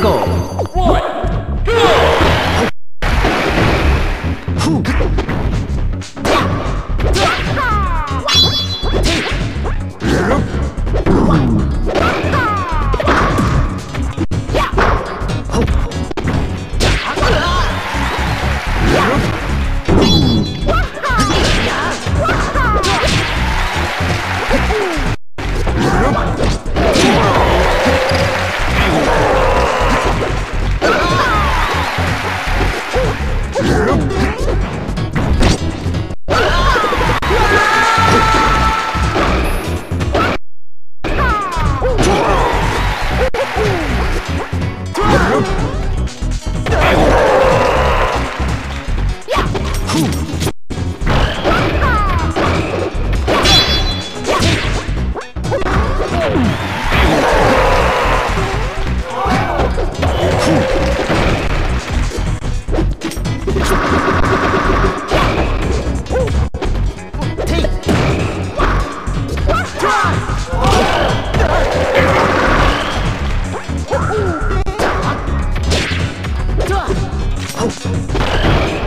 够 Yeah.